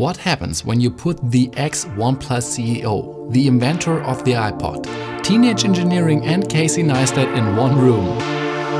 What happens when you put the ex OnePlus CEO, the inventor of the iPod, teenage engineering and Casey Neistat in one room?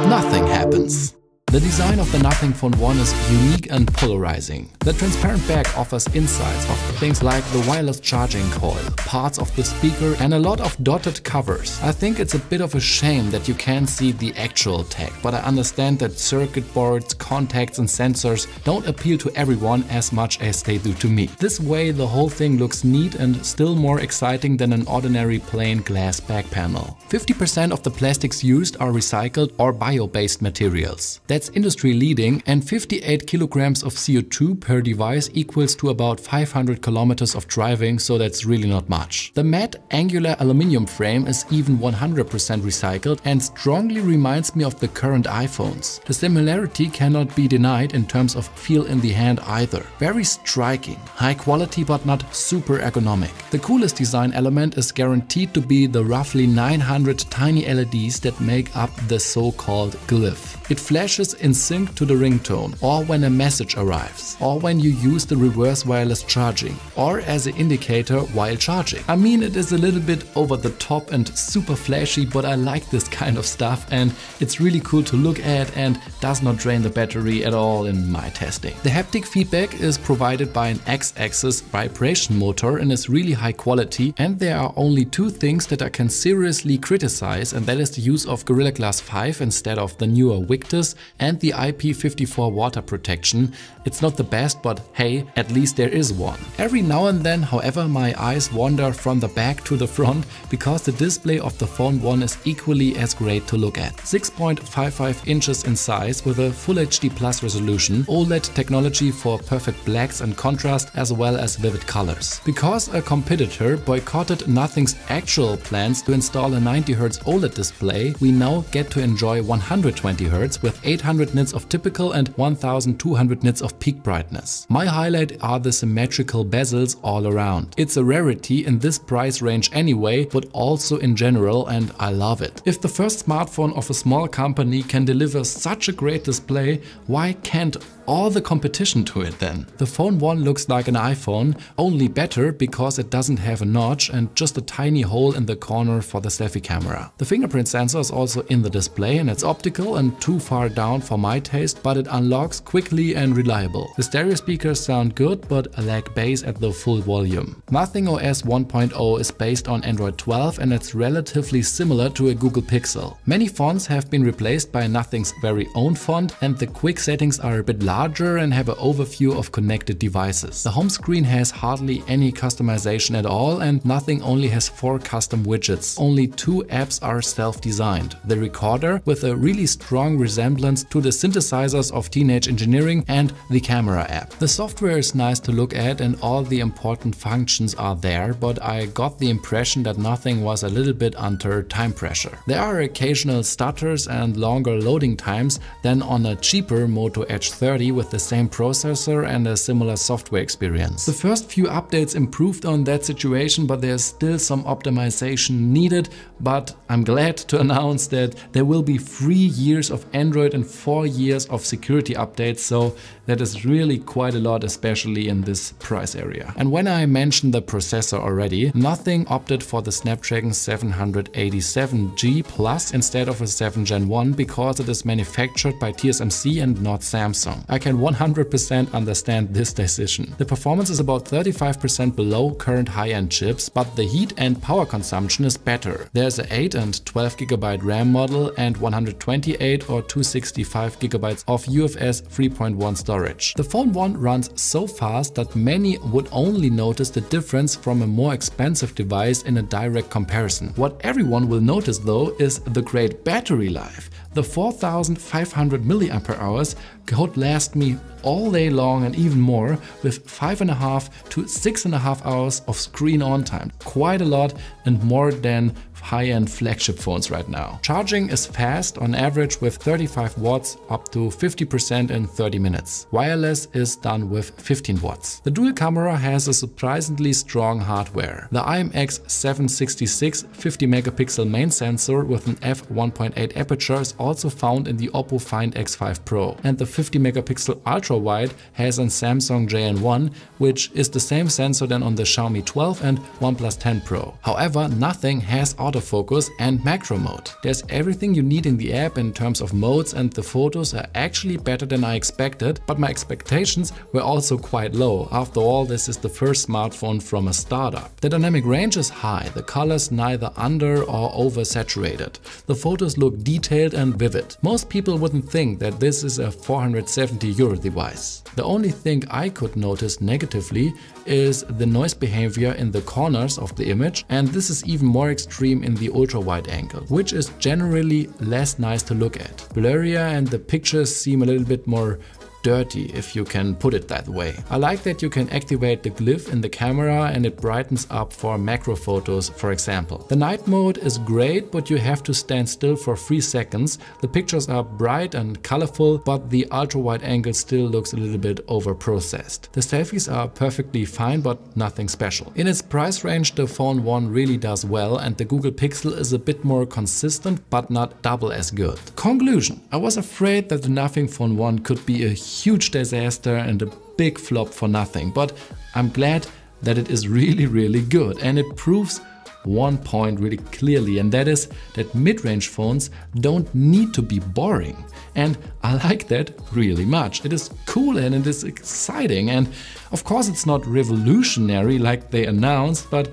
Nothing happens. The design of the Nothing Phone 1 is unique and polarizing. The transparent back offers insights of things like the wireless charging coil, parts of the speaker and a lot of dotted covers. I think it's a bit of a shame that you can't see the actual tech, but I understand that circuit boards, contacts and sensors don't appeal to everyone as much as they do to me. This way the whole thing looks neat and still more exciting than an ordinary plain glass back panel. 50% of the plastics used are recycled or bio-based materials. That's industry leading and 58 kilograms of CO2 per device equals to about 500 kilometers of driving, so that's really not much. The matte angular aluminium frame is even 100% recycled and strongly reminds me of the current iPhones. The similarity cannot be denied in terms of feel in the hand either. Very striking, high quality but not super ergonomic. The coolest design element is guaranteed to be the roughly 900 tiny LEDs that make up the so-called glyph. It flashes in sync to the ringtone, or when a message arrives, or when you use the reverse wireless charging, or as an indicator while charging. I mean, it is a little bit over the top and super flashy, but I like this kind of stuff and it's really cool to look at and does not drain the battery at all in my testing. The haptic feedback is provided by an X-axis vibration motor and is really high quality and there are only two things that I can seriously criticize and that is the use of Gorilla Glass 5 instead of the newer Wick Invictus and the IP54 water protection. It's not the best, but hey, at least there is one. Every now and then, however, my eyes wander from the back to the front because the display of the Phone 1 is equally as great to look at. 6.55 inches in size with a Full HD Plus resolution, OLED technology for perfect blacks and contrast as well as vivid colors. Because a competitor boycotted Nothing's actual plans to install a 90Hz OLED display, we now get to enjoy 120Hz with 800 nits of typical and 1200 nits of peak brightness. My highlight are the symmetrical bezels all around. It's a rarity in this price range anyway, but also in general and I love it. If the first smartphone of a small company can deliver such a great display, why can't all the competition to it then. The Phone 1 looks like an iPhone, only better because it doesn't have a notch and just a tiny hole in the corner for the selfie camera. The fingerprint sensor is also in the display and it's optical and too far down for my taste, but it unlocks quickly and reliable. The stereo speakers sound good, but lack bass at the full volume. Nothing OS 1.0 is based on Android 12 and it's relatively similar to a Google Pixel. Many fonts have been replaced by Nothing's very own font and the quick settings are a bit larger and have an overview of connected devices. The home screen has hardly any customization at all and Nothing only has four custom widgets. Only two apps are self-designed. The recorder with a really strong resemblance to the synthesizers of Teenage Engineering and the camera app. The software is nice to look at and all the important functions are there, but I got the impression that Nothing was a little bit under time pressure. There are occasional stutters and longer loading times than on a cheaper Moto Edge 30 with the same processor and a similar software experience. The first few updates improved on that situation, but there's still some optimization needed. But I'm glad to announce that there will be three years of Android and four years of security updates. So that is really quite a lot, especially in this price area. And when I mentioned the processor already, nothing opted for the Snapdragon 787G Plus instead of a 7 Gen 1 because it is manufactured by TSMC and not Samsung. I can 100% understand this decision. The performance is about 35% below current high-end chips, but the heat and power consumption is better. There's a 8 and 12GB RAM model and 128 or 265GB of UFS 3.1 storage. The Phone 1 runs so fast that many would only notice the difference from a more expensive device in a direct comparison. What everyone will notice though is the great battery life. The 4500 mAh could last me all day long and even more with 5.5 to 6.5 hours of screen on time. Quite a lot and more than high-end flagship phones right now. Charging is fast, on average with 35 watts up to 50% in 30 minutes. Wireless is done with 15 watts. The dual camera has a surprisingly strong hardware. The IMX766 50 megapixel main sensor with an f1.8 aperture is also found in the Oppo Find X5 Pro. And the 50 megapixel ultra wide has an Samsung JN1, which is the same sensor than on the Xiaomi 12 and OnePlus 10 Pro. However, nothing has autofocus and macro mode. There's everything you need in the app in terms of modes and the photos are actually better than I expected, but my expectations were also quite low. After all, this is the first smartphone from a startup. The dynamic range is high, the colors neither under or oversaturated. The photos look detailed and vivid. Most people wouldn't think that this is a 470 euro device. The only thing I could notice negatively is the noise behavior in the corners of the image and this is even more extreme in the ultra wide angle, which is generally less nice to look at. Blurrier and the pictures seem a little bit more dirty, if you can put it that way. I like that you can activate the glyph in the camera and it brightens up for macro photos, for example. The night mode is great, but you have to stand still for 3 seconds. The pictures are bright and colorful, but the ultra wide angle still looks a little bit over processed. The selfies are perfectly fine, but nothing special. In its price range, the Phone 1 really does well and the Google Pixel is a bit more consistent, but not double as good. Conclusion. I was afraid that the Nothing Phone 1 could be a huge disaster and a big flop for nothing. But I'm glad that it is really, really good and it proves one point really clearly and that is that mid-range phones don't need to be boring and I like that really much. It is cool and it is exciting and of course it's not revolutionary like they announced but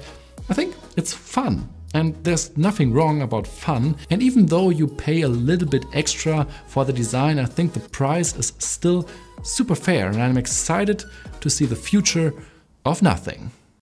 I think it's fun. And there's nothing wrong about fun. And even though you pay a little bit extra for the design, I think the price is still super fair. And I'm excited to see the future of nothing.